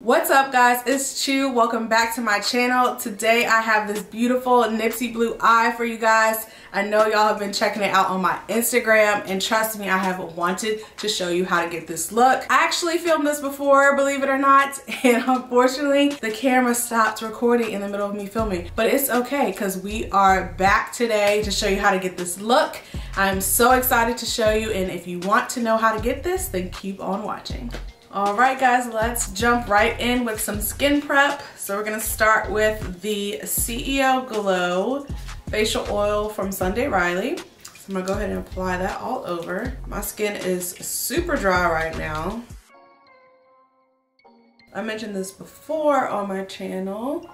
What's up guys, it's Chew. Welcome back to my channel. Today I have this beautiful Nipsey blue eye for you guys. I know y'all have been checking it out on my Instagram and trust me, I have wanted to show you how to get this look. I actually filmed this before, believe it or not, and unfortunately the camera stopped recording in the middle of me filming. But it's okay because we are back today to show you how to get this look. I'm so excited to show you and if you want to know how to get this, then keep on watching. All right, guys, let's jump right in with some skin prep. So we're gonna start with the CEO Glow Facial Oil from Sunday Riley. So I'm gonna go ahead and apply that all over. My skin is super dry right now. I mentioned this before on my channel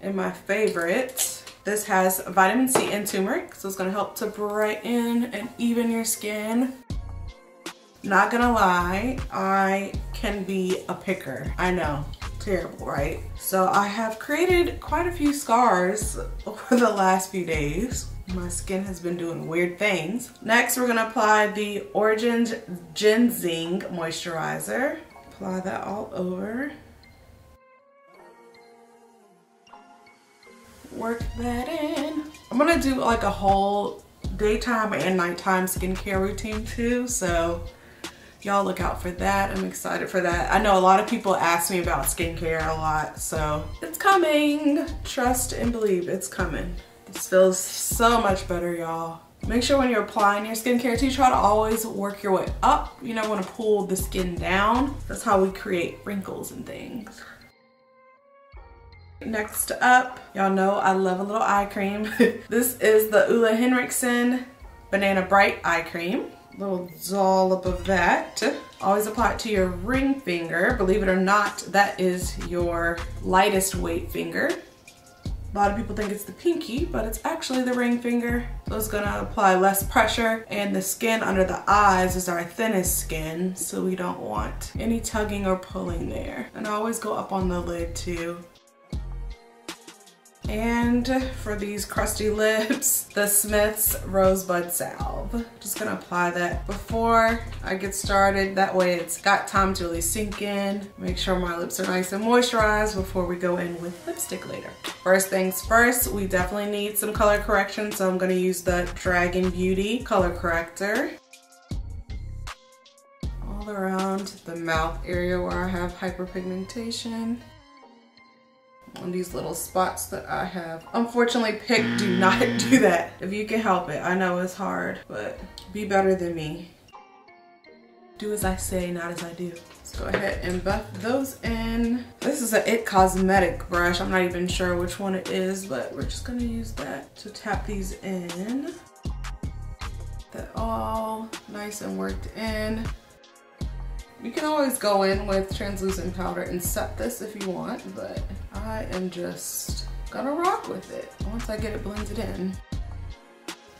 in my favorites. This has vitamin C and turmeric, so it's gonna help to brighten and even your skin. Not gonna lie, I can be a picker. I know, terrible, right? So I have created quite a few scars over the last few days. My skin has been doing weird things. Next, we're gonna apply the Origins Ginzing Moisturizer. Apply that all over. Work that in. I'm gonna do like a whole daytime and nighttime skincare routine too, so y'all look out for that. I'm excited for that. I know a lot of people ask me about skincare a lot, so it's coming. Trust and believe it's coming. This feels so much better, y'all. Make sure when you're applying your skincare too, try to always work your way up. You don't want to pull the skin down. That's how we create wrinkles and things. Next up, y'all know I love a little eye cream. this is the Ole Henriksen Banana Bright Eye Cream little dollop of that. Always apply it to your ring finger. Believe it or not, that is your lightest weight finger. A lot of people think it's the pinky, but it's actually the ring finger. So it's gonna apply less pressure and the skin under the eyes is our thinnest skin, so we don't want any tugging or pulling there. And I always go up on the lid too. And for these crusty lips, the Smith's Rosebud Salve. Just gonna apply that before I get started. That way it's got time to really sink in. Make sure my lips are nice and moisturized before we go in with lipstick later. First things first, we definitely need some color correction. So I'm gonna use the Dragun Beauty color corrector all around the mouth area where I have hyperpigmentation on these little spots that I have. Unfortunately, pick do not do that if you can help it. I know it's hard, but be better than me. Do as I say, not as I do. Let's go ahead and buff those in. This is a IT Cosmetic brush. I'm not even sure which one it is, but we're just gonna use that to tap these in. That all nice and worked in. You can always go in with translucent powder and set this if you want, but I am just gonna rock with it once I get it blended in.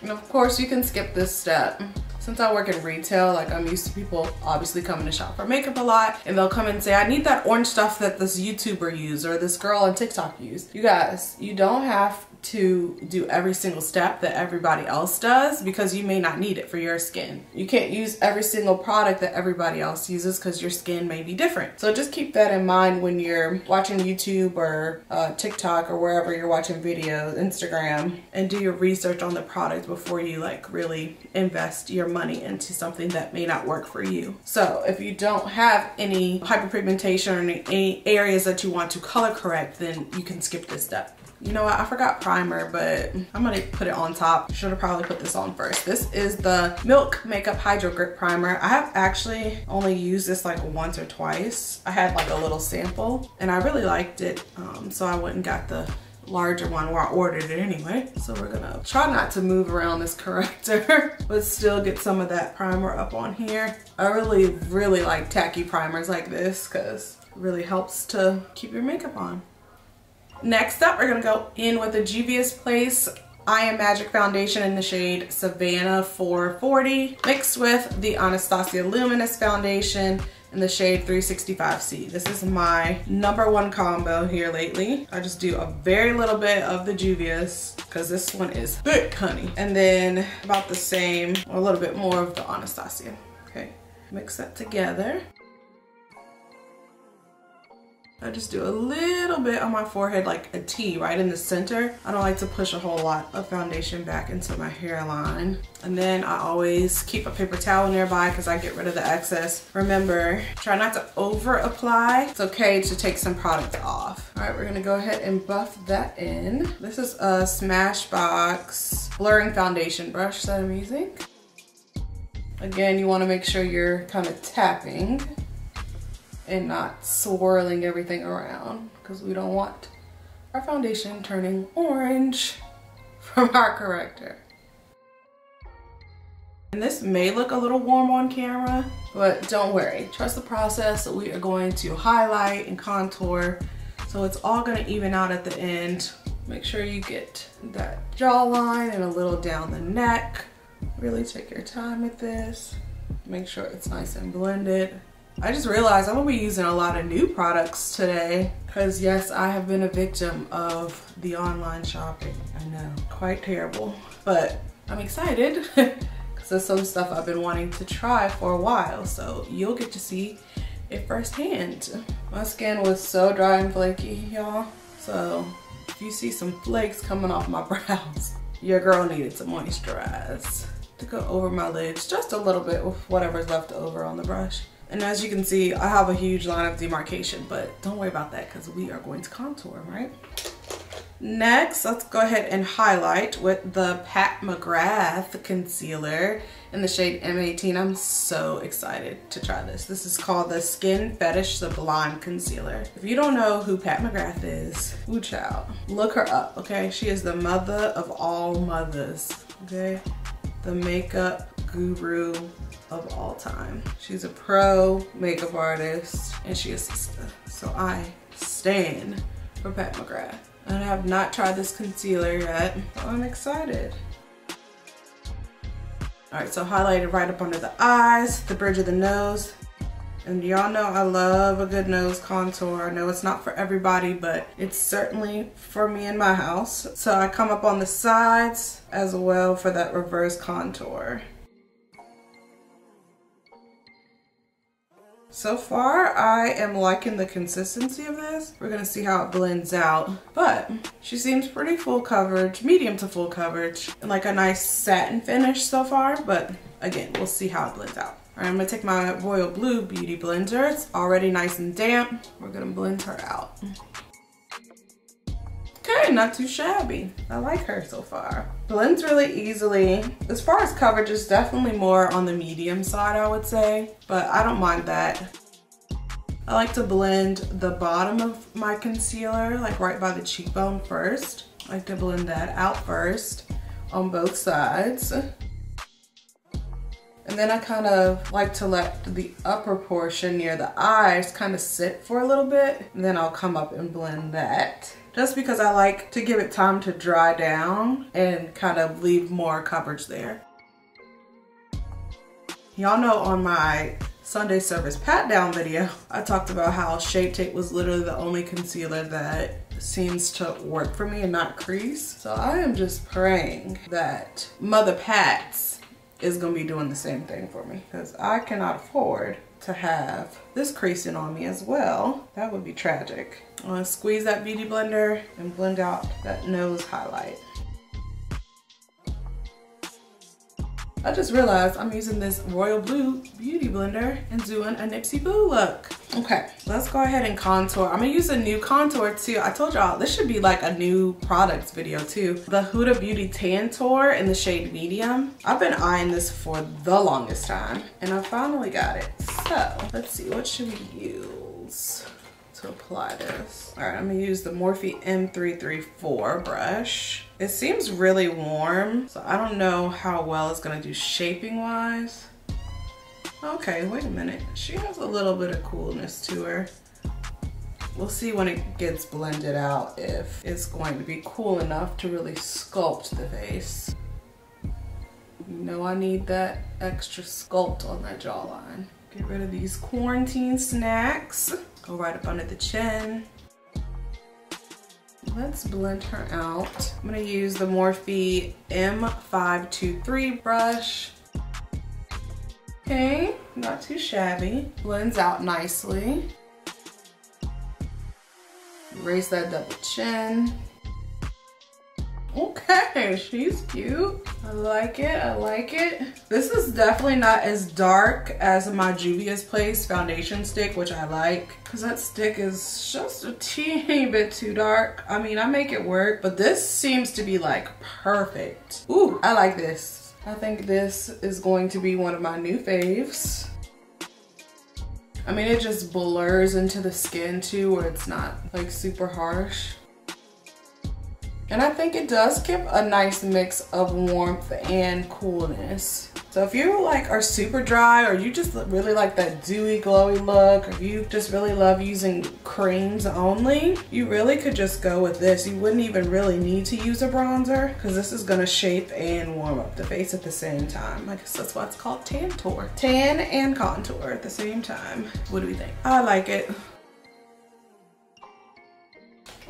And of course you can skip this step. Since I work in retail, like I'm used to people obviously coming to shop for makeup a lot and they'll come and say, I need that orange stuff that this YouTuber used or this girl on TikTok used. You guys, you don't have to do every single step that everybody else does because you may not need it for your skin. You can't use every single product that everybody else uses because your skin may be different. So just keep that in mind when you're watching YouTube or uh, TikTok or wherever you're watching videos, Instagram, and do your research on the product before you like really invest your money into something that may not work for you. So if you don't have any hyperpigmentation or any areas that you want to color correct, then you can skip this step. You know what, I forgot primer, but I'm gonna put it on top. Should have probably put this on first. This is the Milk Makeup Hydro Grip Primer. I have actually only used this like once or twice. I had like a little sample and I really liked it. Um, so I went and got the larger one where I ordered it anyway. So we're gonna try not to move around this corrector, but still get some of that primer up on here. I really, really like tacky primers like this because really helps to keep your makeup on. Next up, we're gonna go in with the Juvia's Place I Am Magic Foundation in the shade Savanna 440 mixed with the Anastasia Luminous Foundation in the shade 365C. This is my number one combo here lately. I just do a very little bit of the Juvia's because this one is thick, honey. And then about the same, a little bit more of the Anastasia. Okay, mix that together. I just do a little bit on my forehead, like a T right in the center. I don't like to push a whole lot of foundation back into my hairline. And then I always keep a paper towel nearby because I get rid of the excess. Remember, try not to over apply. It's okay to take some product off. All right, we're gonna go ahead and buff that in. This is a Smashbox blurring foundation brush that I'm using. Again, you wanna make sure you're kind of tapping and not swirling everything around because we don't want our foundation turning orange from our corrector. And this may look a little warm on camera, but don't worry. Trust the process. We are going to highlight and contour. So it's all gonna even out at the end. Make sure you get that jawline and a little down the neck. Really take your time with this. Make sure it's nice and blended. I just realized I'm gonna be using a lot of new products today because yes, I have been a victim of the online shopping. I know, quite terrible, but I'm excited because there's some stuff I've been wanting to try for a while. So you'll get to see it firsthand. My skin was so dry and flaky, y'all. So if you see some flakes coming off my brows, your girl needed to moisturize. To go over my lids just a little bit with whatever's left over on the brush. And as you can see, I have a huge line of demarcation, but don't worry about that because we are going to contour, right? Next, let's go ahead and highlight with the Pat McGrath concealer in the shade M18. I'm so excited to try this. This is called the Skin Fetish Sublime Concealer. If you don't know who Pat McGrath is, ooh child, look her up, okay? She is the mother of all mothers, okay? The makeup guru of all time. She's a pro makeup artist and she is sister. So I stand for Pat McGrath. And I have not tried this concealer yet, so I'm excited. All right, so highlighted right up under the eyes, the bridge of the nose. And y'all know I love a good nose contour. I know it's not for everybody, but it's certainly for me in my house. So I come up on the sides as well for that reverse contour. So far, I am liking the consistency of this. We're gonna see how it blends out. But she seems pretty full coverage, medium to full coverage, and like a nice satin finish so far. But again, we'll see how it blends out. All right, I'm gonna take my Royal Blue Beauty Blender. It's already nice and damp. We're gonna blend her out. Not too shabby. I like her so far. Blends really easily. As far as coverage, it's definitely more on the medium side, I would say, but I don't mind that. I like to blend the bottom of my concealer, like right by the cheekbone first. I like to blend that out first on both sides. And then I kind of like to let the upper portion near the eyes kind of sit for a little bit. And then I'll come up and blend that just because I like to give it time to dry down and kind of leave more coverage there. Y'all know on my Sunday service pat down video, I talked about how Shape Tape was literally the only concealer that seems to work for me and not crease. So I am just praying that Mother Pats is gonna be doing the same thing for me because I cannot afford to have this creasing on me as well. That would be tragic. I'm gonna squeeze that beauty blender and blend out that nose highlight. I just realized I'm using this Royal Blue Beauty Blender and doing a Nipsey Boo look. Okay, let's go ahead and contour. I'm gonna use a new contour too. I told y'all this should be like a new products video too. The Huda Beauty Tantour in the shade medium. I've been eyeing this for the longest time and I finally got it. So let's see, what should we use? to apply this. All right, I'm gonna use the Morphe M334 brush. It seems really warm, so I don't know how well it's gonna do shaping wise. Okay, wait a minute. She has a little bit of coolness to her. We'll see when it gets blended out if it's going to be cool enough to really sculpt the face. You know I need that extra sculpt on that jawline. Get rid of these quarantine snacks. Go right up under the chin. Let's blend her out. I'm gonna use the Morphe M523 brush. Okay, not too shabby. Blends out nicely. Raise that double chin. Okay, she's cute. I like it, I like it. This is definitely not as dark as my Juvia's Place foundation stick, which I like. Cause that stick is just a teeny bit too dark. I mean, I make it work, but this seems to be like perfect. Ooh, I like this. I think this is going to be one of my new faves. I mean, it just blurs into the skin too, where it's not like super harsh. And I think it does give a nice mix of warmth and coolness. So if you like are super dry or you just really like that dewy glowy look or you just really love using creams only, you really could just go with this. You wouldn't even really need to use a bronzer because this is gonna shape and warm up the face at the same time. I guess that's why it's called Tantour. Tan and contour at the same time. What do we think? I like it.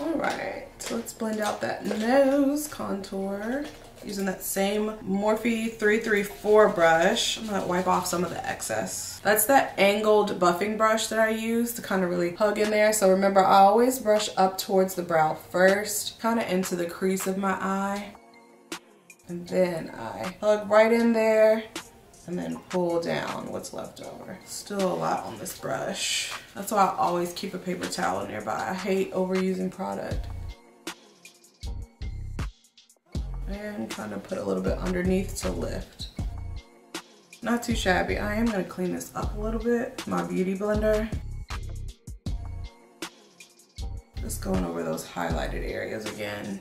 All right, so let's blend out that nose contour using that same Morphe 334 brush. I'm gonna wipe off some of the excess. That's that angled buffing brush that I use to kind of really hug in there. So remember, I always brush up towards the brow first, kind of into the crease of my eye. And then I hug right in there and then pull down what's left over. Still a lot on this brush. That's why I always keep a paper towel nearby. I hate overusing product. And kind of put a little bit underneath to lift. Not too shabby. I am gonna clean this up a little bit. My Beauty Blender. Just going over those highlighted areas again.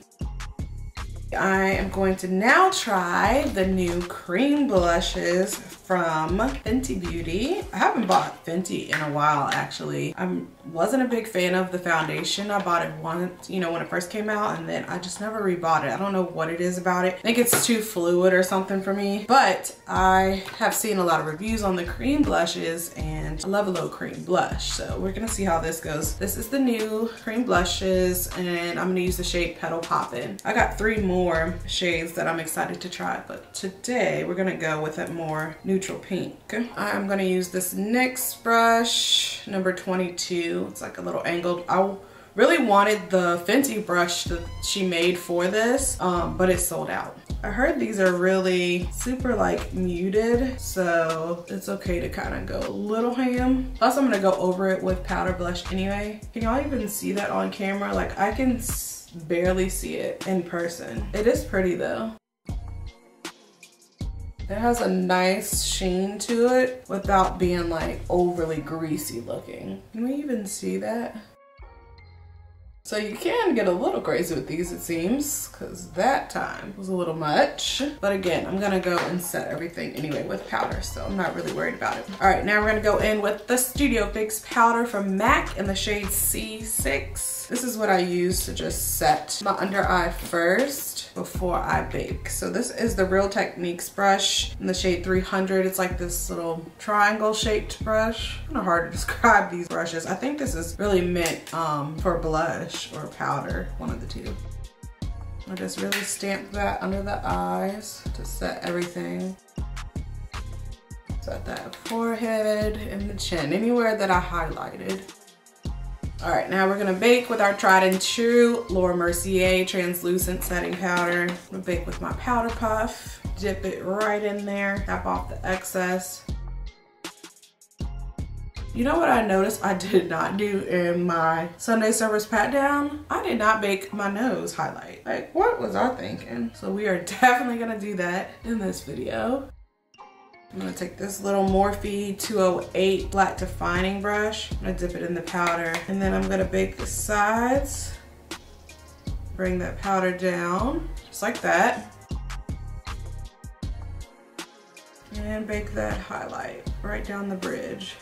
I am going to now try the new cream blushes from Fenty Beauty. I haven't bought Fenty in a while actually. I wasn't a big fan of the foundation. I bought it once, you know, when it first came out and then I just never rebought it. I don't know what it is about it. I think it's too fluid or something for me. But I have seen a lot of reviews on the cream blushes and I love a little cream blush. So we're gonna see how this goes. This is the new cream blushes and I'm gonna use the shade Petal Poppin'. I got three more shades that I'm excited to try, but today we're gonna go with a more neutral pink. I'm gonna use this NYX brush, number 22. It's like a little angled. I really wanted the Fenty brush that she made for this, um, but it sold out. I heard these are really super like muted, so it's okay to kind of go a little ham. Plus I'm gonna go over it with powder blush anyway. Can y'all even see that on camera? Like I can barely see it in person. It is pretty though. It has a nice sheen to it without being like overly greasy looking. Can we even see that? So you can get a little crazy with these, it seems, because that time was a little much. But again, I'm gonna go and set everything anyway with powder, so I'm not really worried about it. All right, now we're gonna go in with the Studio Fix powder from MAC in the shade C6. This is what I use to just set my under eye first before I bake. So this is the Real Techniques brush in the shade 300. It's like this little triangle shaped brush. Kind of hard to describe these brushes. I think this is really meant um, for blush or powder, one of the two. I just really stamp that under the eyes to set everything. Set that forehead and the chin, anywhere that I highlighted. All right, now we're gonna bake with our tried and true Laura Mercier translucent setting powder. I'm gonna bake with my powder puff, dip it right in there, tap off the excess. You know what I noticed I did not do in my Sunday service pat down? I did not bake my nose highlight. Like, what was I thinking? So we are definitely gonna do that in this video. I'm gonna take this little Morphe 208 black defining brush. I'm gonna dip it in the powder and then I'm gonna bake the sides. Bring that powder down, just like that. And bake that highlight right down the bridge.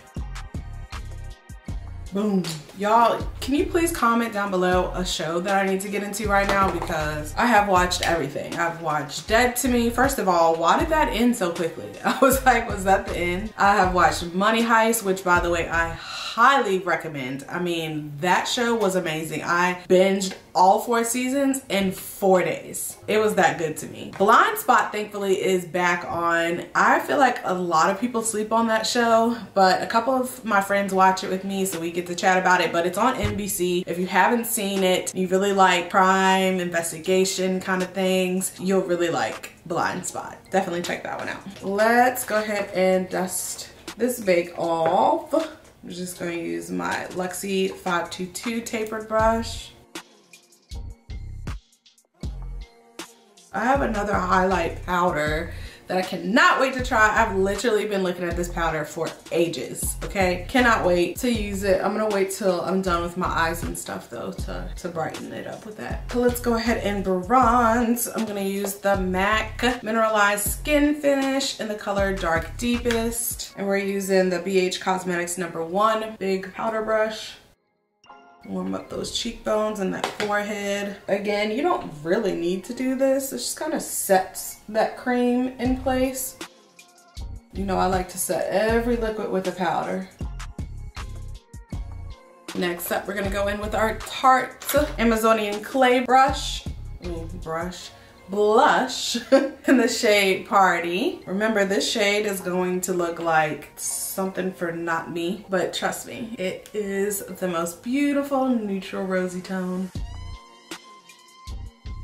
Boom. Y'all, can you please comment down below a show that I need to get into right now because I have watched everything. I've watched Dead to Me. First of all, why did that end so quickly? I was like, was that the end? I have watched Money Heist, which by the way, I highly recommend. I mean, that show was amazing. I binged all four seasons in four days. It was that good to me. Blindspot, thankfully, is back on. I feel like a lot of people sleep on that show, but a couple of my friends watch it with me, so we get to chat about it. But it's on NBC. If you haven't seen it, you really like crime, investigation kind of things, you'll really like Blindspot. Definitely check that one out. Let's go ahead and dust this bake off. I'm just going to use my Luxie 522 tapered brush. I have another highlight powder that I cannot wait to try. I've literally been looking at this powder for ages, okay? Cannot wait to use it. I'm gonna wait till I'm done with my eyes and stuff though to, to brighten it up with that. So let's go ahead and bronze. I'm gonna use the MAC Mineralized Skin Finish in the color Dark Deepest. And we're using the BH Cosmetics number one big powder brush warm up those cheekbones and that forehead. Again, you don't really need to do this. It just kind of sets that cream in place. You know, I like to set every liquid with a powder. Next up, we're gonna go in with our Tarte Amazonian Clay Brush. Brush blush in the shade Party. Remember this shade is going to look like something for not me, but trust me, it is the most beautiful neutral rosy tone.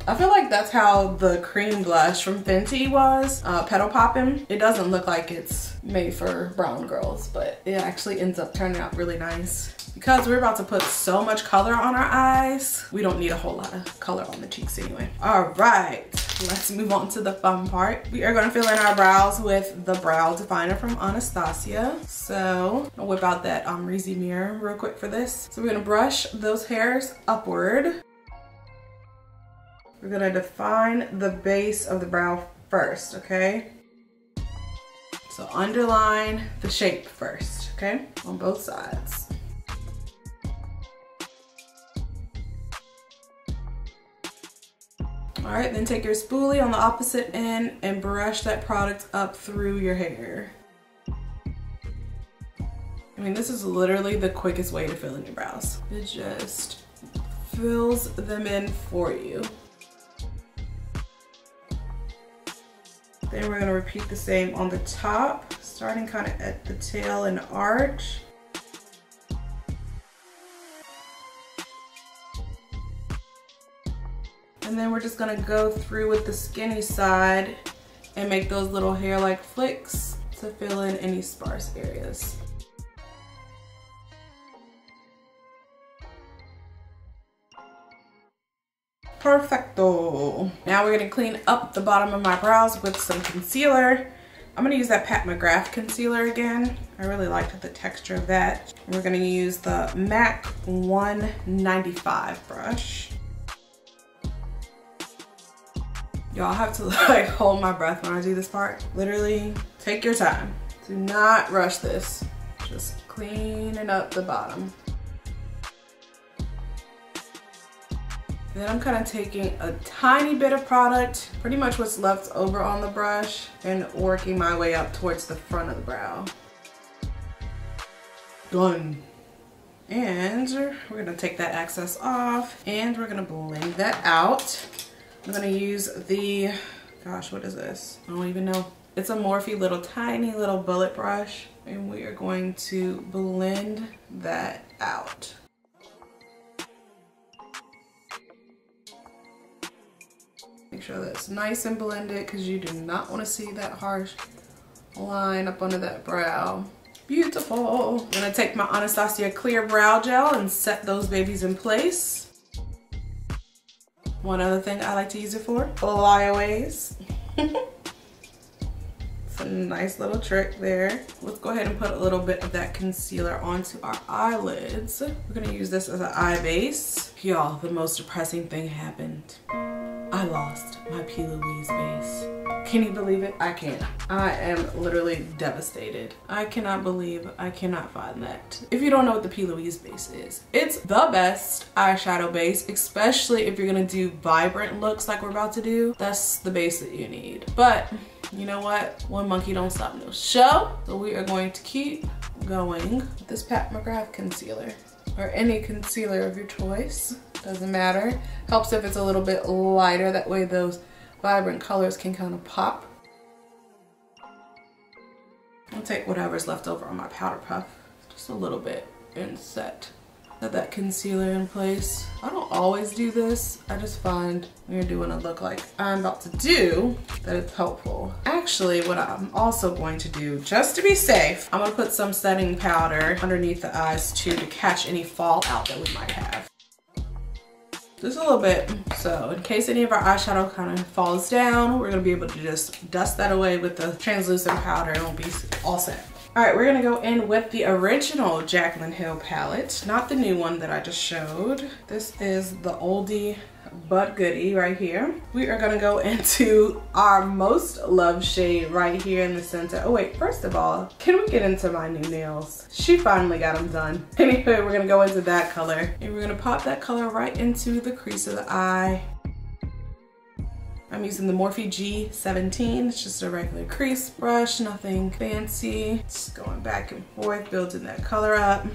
I feel like that's how the cream blush from Fenty was, uh, Petal Poppin'. It doesn't look like it's made for brown girls, but it actually ends up turning out really nice. Because we're about to put so much color on our eyes, we don't need a whole lot of color on the cheeks anyway. All right, let's move on to the fun part. We are gonna fill in our brows with the Brow Definer from Anastasia. So I'll whip out that um, Reezy mirror real quick for this. So we're gonna brush those hairs upward we're gonna define the base of the brow first, okay? So underline the shape first, okay? On both sides. All right, then take your spoolie on the opposite end and brush that product up through your hair. I mean, this is literally the quickest way to fill in your brows. It just fills them in for you. Then we're gonna repeat the same on the top, starting kind of at the tail and arch. Then we're just gonna go through with the skinny side and make those little hair-like flicks to fill in any sparse areas. Perfecto. Now we're gonna clean up the bottom of my brows with some concealer. I'm gonna use that Pat McGrath concealer again. I really liked the texture of that. We're gonna use the MAC 195 brush. Y'all have to like hold my breath when I do this part. Literally, take your time. Do not rush this. Just cleaning up the bottom. Then I'm kind of taking a tiny bit of product, pretty much what's left over on the brush, and working my way up towards the front of the brow. Done. And we're gonna take that excess off and we're gonna blend that out. I'm gonna use the, gosh, what is this? I don't even know. It's a Morphe little tiny little bullet brush and we are going to blend that out. Make sure that's nice and blended because you do not want to see that harsh line up under that brow. Beautiful. I'm gonna take my Anastasia Clear Brow Gel and set those babies in place. One other thing I like to use it for, flyaways. it's a nice little trick there. Let's go ahead and put a little bit of that concealer onto our eyelids. We're gonna use this as an eye base. Y'all, the most depressing thing happened. I lost my P. Louise base. Can you believe it? I can't. I am literally devastated. I cannot believe I cannot find that. If you don't know what the P. Louise base is, it's the best eyeshadow base, especially if you're gonna do vibrant looks like we're about to do. That's the base that you need. But you know what? One monkey don't stop no show. So we are going to keep going with this Pat McGrath concealer or any concealer of your choice. Doesn't matter. Helps if it's a little bit lighter. That way those vibrant colors can kind of pop. I'll take whatever's left over on my powder puff, just a little bit and set Set that concealer in place. I don't always do this. I just find when you're doing a look like I'm about to do that it's helpful. Actually, what I'm also going to do, just to be safe, I'm gonna put some setting powder underneath the eyes too to catch any fallout that we might have. Just a little bit. So in case any of our eyeshadow kind of falls down, we're gonna be able to just dust that away with the translucent powder and we'll be all set. All right, we're gonna go in with the original Jaclyn Hill palette, not the new one that I just showed. This is the oldie but goodie right here. We are gonna go into our most loved shade right here in the center. Oh wait, first of all, can we get into my new nails? She finally got them done. Anyway, we're gonna go into that color and we're gonna pop that color right into the crease of the eye. I'm using the Morphe G17. It's just a regular crease brush, nothing fancy. Just going back and forth, building that color up.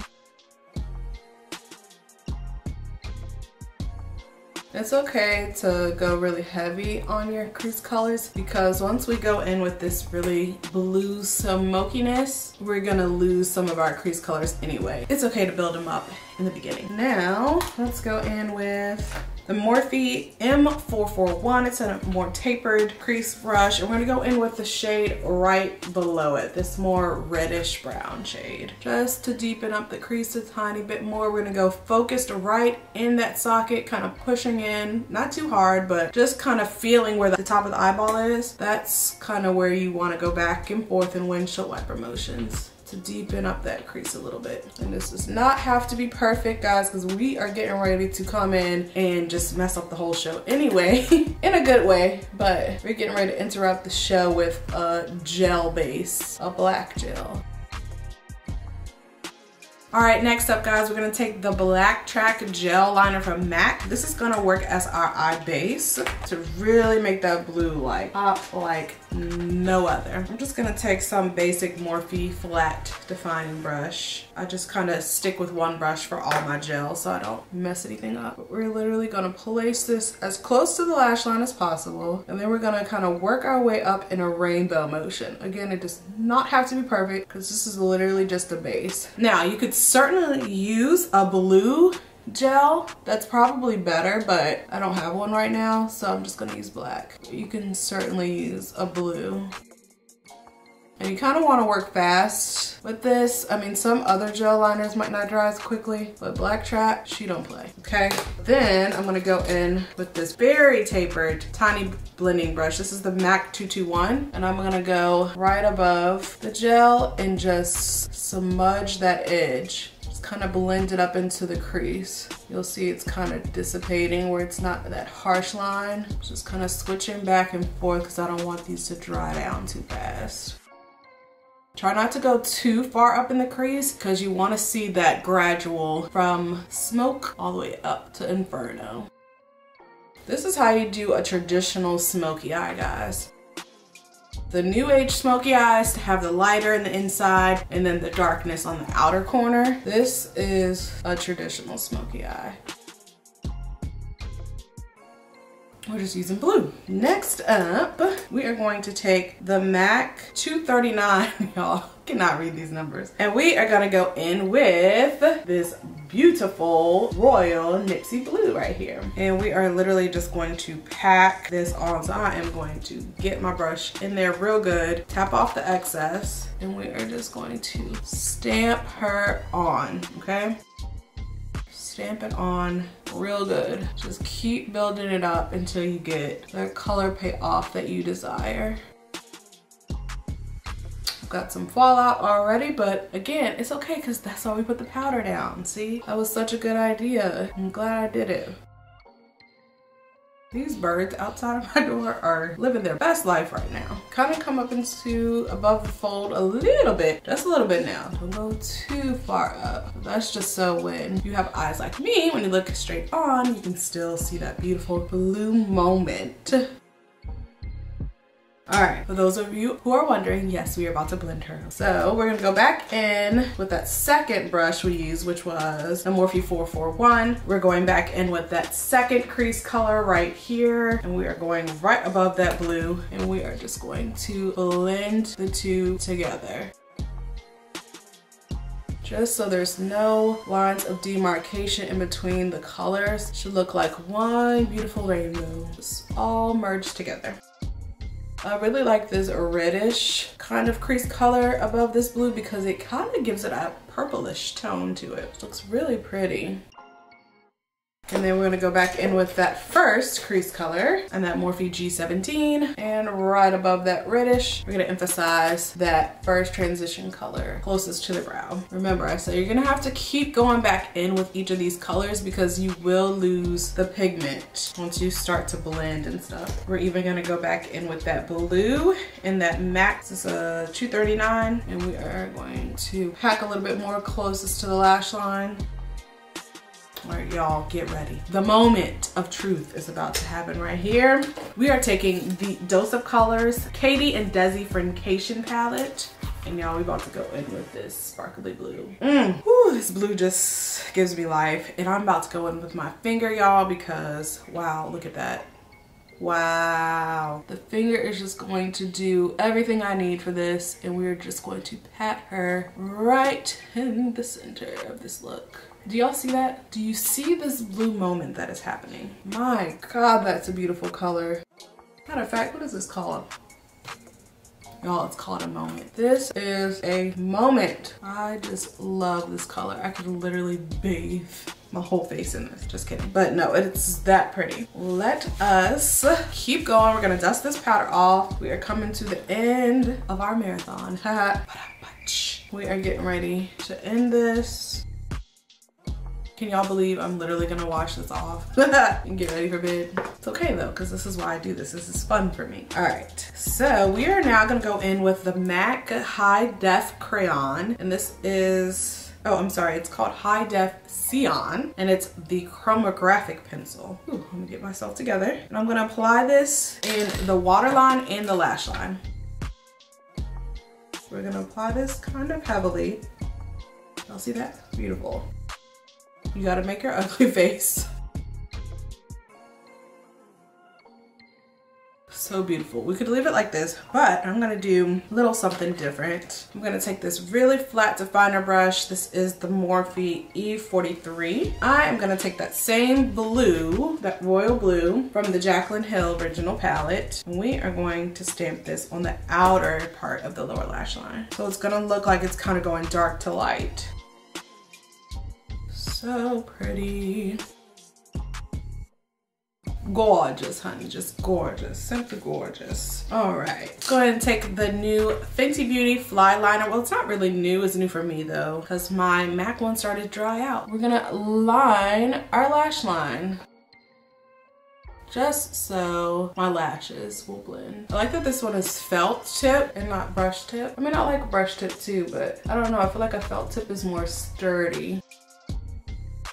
It's okay to go really heavy on your crease colors because once we go in with this really blue smokiness, we're gonna lose some of our crease colors anyway. It's okay to build them up in the beginning. Now, let's go in with the Morphe M441. It's a more tapered crease brush. And we're gonna go in with the shade right below it, this more reddish brown shade. Just to deepen up the crease a tiny bit more, we're gonna go focused right in that socket, kind of pushing in, not too hard, but just kind of feeling where the top of the eyeball is. That's kind of where you wanna go back and forth in windshield wiper motions to deepen up that crease a little bit. And this does not have to be perfect, guys, because we are getting ready to come in and just mess up the whole show anyway, in a good way. But we're getting ready to interrupt the show with a gel base, a black gel. All right, next up guys, we're gonna take the Black Track Gel Liner from MAC. This is gonna work as our eye base to really make that blue like pop like no other. I'm just gonna take some basic Morphe flat defining brush. I just kind of stick with one brush for all my gel so I don't mess anything up. But we're literally gonna place this as close to the lash line as possible and then we're gonna kind of work our way up in a rainbow motion. Again, it does not have to be perfect because this is literally just a base. Now, you could certainly use a blue gel that's probably better but I don't have one right now so I'm just gonna use black you can certainly use a blue and you kind of want to work fast with this. I mean, some other gel liners might not dry as quickly, but Black Track, she don't play, okay? Then I'm gonna go in with this very tapered tiny blending brush. This is the MAC 221, and I'm gonna go right above the gel and just smudge that edge kind of blend it up into the crease. You'll see it's kind of dissipating where it's not that harsh line. Just kind of switching back and forth because I don't want these to dry down too fast. Try not to go too far up in the crease because you want to see that gradual from smoke all the way up to inferno. This is how you do a traditional smoky eye, guys. The new age smoky eyes to have the lighter in the inside and then the darkness on the outer corner. This is a traditional smoky eye. We're just using blue. Next up, we are going to take the MAC 239, y'all cannot read these numbers. And we are gonna go in with this beautiful royal Nipsey blue right here. And we are literally just going to pack this on. So I am going to get my brush in there real good, tap off the excess, and we are just going to stamp her on, okay? Stamp it on real good. Just keep building it up until you get the color payoff that you desire. got some fallout already, but again, it's okay because that's why we put the powder down. See, that was such a good idea. I'm glad I did it. These birds outside of my door are living their best life right now. Kind of come up into above the fold a little bit, just a little bit now. Don't go too far up. That's just so when you have eyes like me, when you look straight on, you can still see that beautiful blue moment. All right, for those of you who are wondering, yes, we are about to blend her. So we're gonna go back in with that second brush we used, which was the Morphe 441. We're going back in with that second crease color right here, and we are going right above that blue, and we are just going to blend the two together just so there's no lines of demarcation in between the colors. Should look like one beautiful rainbow, just all merged together. I really like this reddish kind of crease color above this blue because it kind of gives it a purplish tone to it. it looks really pretty. And then we're gonna go back in with that first crease color and that Morphe G17. And right above that reddish, we're gonna emphasize that first transition color closest to the brow. Remember, I said you're gonna have to keep going back in with each of these colors because you will lose the pigment once you start to blend and stuff. We're even gonna go back in with that blue and that max is a 239 and we are going to pack a little bit more closest to the lash line. Y'all, get ready. The moment of truth is about to happen right here. We are taking the Dose of Colors Katy and Desi Friendcation palette. And y'all, we about to go in with this sparkly blue. Mm. Whew, this blue just gives me life. And I'm about to go in with my finger, y'all, because wow, look at that. Wow. The finger is just going to do everything I need for this and we're just going to pat her right in the center of this look. Do y'all see that? Do you see this blue moment that is happening? My God, that's a beautiful color. Matter of fact, what is this called? Y'all, it's called a moment. This is a moment. I just love this color. I could literally bathe my whole face in this. Just kidding. But no, it's that pretty. Let us keep going. We're gonna dust this powder off. We are coming to the end of our marathon. we are getting ready to end this. Can y'all believe I'm literally gonna wash this off and get ready for bed? It's okay though, because this is why I do this. This is fun for me. All right, so we are now gonna go in with the MAC High Def Crayon. And this is, oh, I'm sorry, it's called High Def Cyan. And it's the Chromagraphic pencil. Ooh, let me get myself together. And I'm gonna apply this in the waterline and the lash line. We're gonna apply this kind of heavily. Y'all see that? Beautiful. You gotta make your ugly face. So beautiful. We could leave it like this, but I'm gonna do a little something different. I'm gonna take this really flat definer brush. This is the Morphe E43. I am gonna take that same blue, that royal blue from the Jaclyn Hill original palette. And we are going to stamp this on the outer part of the lower lash line. So it's gonna look like it's kind of going dark to light. So pretty. Gorgeous, honey, just gorgeous, simply gorgeous. All right, go ahead and take the new Fenty Beauty Fly Liner. Well, it's not really new, it's new for me though, because my MAC one started dry out. We're gonna line our lash line just so my lashes will blend. I like that this one is felt tip and not brush tip. I mean, I like brush tip too, but I don't know, I feel like a felt tip is more sturdy.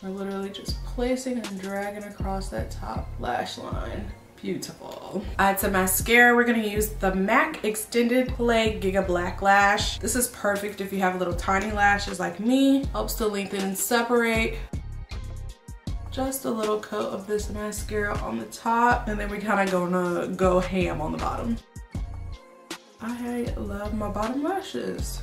We're literally just placing and dragging across that top lash line. Beautiful. Add some mascara. We're gonna use the MAC Extended Play Giga Black Lash. This is perfect if you have little tiny lashes like me. Helps to lengthen and separate. Just a little coat of this mascara on the top and then we're kind of gonna go ham on the bottom. I love my bottom lashes.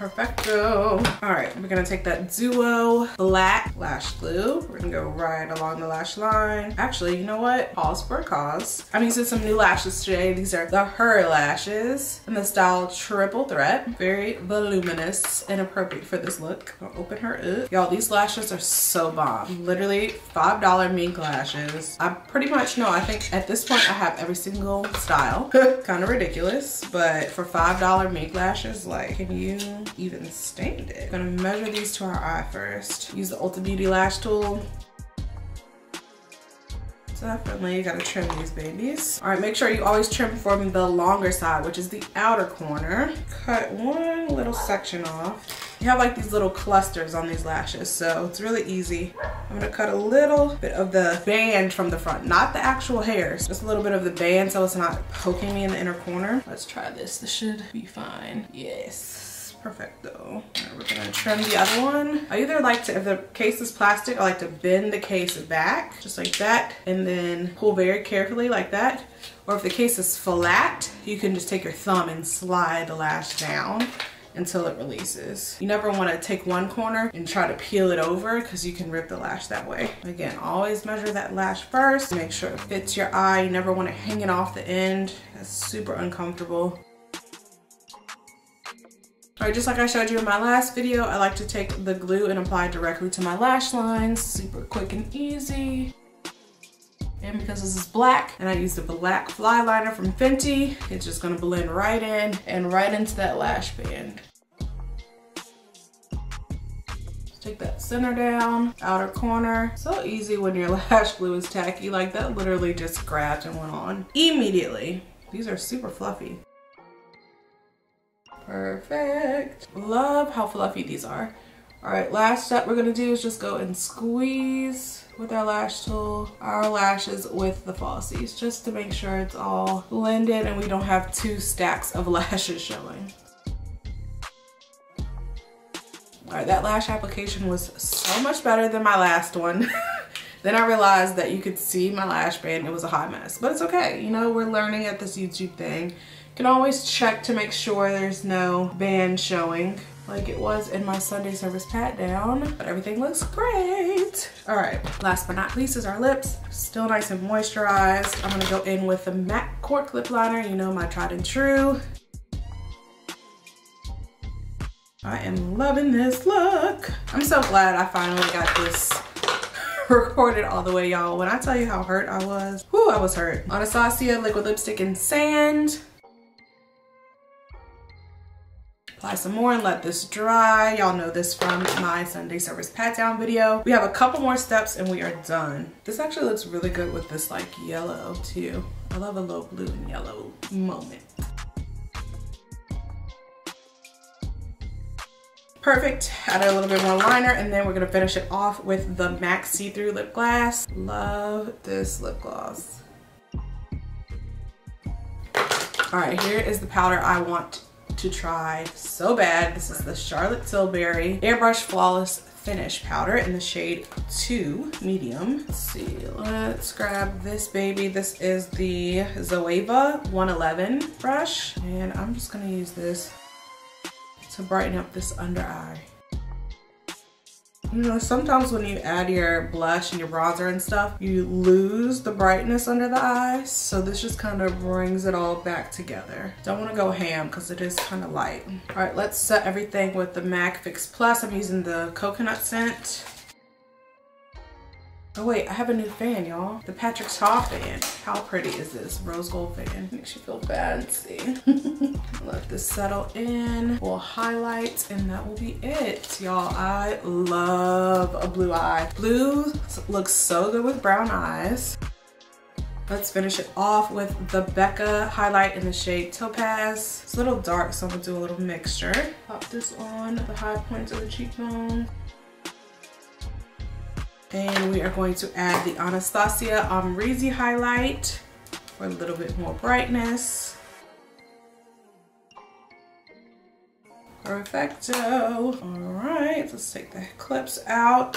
Perfecto. All right, we're gonna take that Duo Black Lash Glue. We're gonna go right along the lash line. Actually, you know what? Pause for a cause. I'm using some new lashes today. These are the Her lashes in the style Triple Threat. Very voluminous and appropriate for this look. I'll open her up. Y'all, these lashes are so bomb. Literally $5 mink lashes. I pretty much know, I think at this point I have every single style. kind of ridiculous, but for $5 mink lashes, like, can you even stained it. I'm gonna measure these to our eye first. Use the Ulta Beauty Lash Tool. Definitely gotta trim these babies. All right, make sure you always trim from the longer side, which is the outer corner. Cut one little section off. you have like these little clusters on these lashes. So it's really easy. I'm gonna cut a little bit of the band from the front, not the actual hairs, just a little bit of the band so it's not poking me in the inner corner. Let's try this. This should be fine. Yes perfecto. Right, we're gonna trim the other one. I either like to, if the case is plastic, I like to bend the case back, just like that, and then pull very carefully like that. Or if the case is flat, you can just take your thumb and slide the lash down until it releases. You never want to take one corner and try to peel it over because you can rip the lash that way. Again, always measure that lash first. Make sure it fits your eye. You never want to hang it off the end. That's super uncomfortable. All right, just like I showed you in my last video, I like to take the glue and apply directly to my lash lines. Super quick and easy. And because this is black and I used a black fly liner from Fenty, it's just gonna blend right in and right into that lash band. take that center down, outer corner. So easy when your lash glue is tacky, like that literally just grabbed and went on immediately. These are super fluffy. Perfect. Love how fluffy these are. All right, last step we're gonna do is just go and squeeze with our lash tool our lashes with the falsies just to make sure it's all blended and we don't have two stacks of lashes showing. All right, that lash application was so much better than my last one. then I realized that you could see my lash band. It was a hot mess, but it's okay. You know, we're learning at this YouTube thing can always check to make sure there's no band showing like it was in my Sunday service pat down, but everything looks great. All right, last but not least is our lips. Still nice and moisturized. I'm gonna go in with the MAC Cork Lip Liner, you know, my tried and true. I am loving this look. I'm so glad I finally got this recorded all the way, y'all. When I tell you how hurt I was, whoo, I was hurt. Anastasia Liquid Lipstick in Sand. Apply some more and let this dry. Y'all know this from my Sunday service pat down video. We have a couple more steps and we are done. This actually looks really good with this like yellow too. I love a little blue and yellow moment. Perfect, add a little bit more liner and then we're gonna finish it off with the MAC see-through lip gloss. Love this lip gloss. All right, here is the powder I want to try so bad. This is the Charlotte Tilbury Airbrush Flawless Finish Powder in the shade 2 Medium. Let's see, let's grab this baby. This is the Zoeva 111 brush. And I'm just gonna use this to brighten up this under eye. You know, sometimes when you add your blush and your bronzer and stuff, you lose the brightness under the eyes. So this just kind of brings it all back together. Don't want to go ham because it is kind of light. All right, let's set everything with the MAC Fix Plus. I'm using the coconut scent. Oh wait, I have a new fan, y'all. The Patrick Starrr fan. How pretty is this? Rose gold fan. Makes you feel fancy. Let this settle in. We'll highlight and that will be it, y'all. I love a blue eye. Blue looks so good with brown eyes. Let's finish it off with the Becca highlight in the shade Topaz. It's a little dark, so I'm gonna do a little mixture. Pop this on the high points of the cheekbone. And we are going to add the Anastasia Amrezy highlight for a little bit more brightness. Perfecto. All right, let's take the clips out.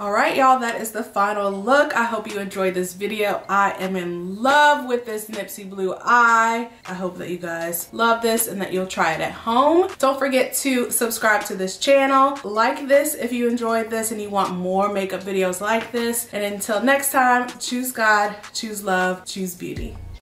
All right, y'all, that is the final look. I hope you enjoyed this video. I am in love with this Nipsey Blue Eye. I hope that you guys love this and that you'll try it at home. Don't forget to subscribe to this channel. Like this if you enjoyed this and you want more makeup videos like this. And until next time, choose God, choose love, choose beauty.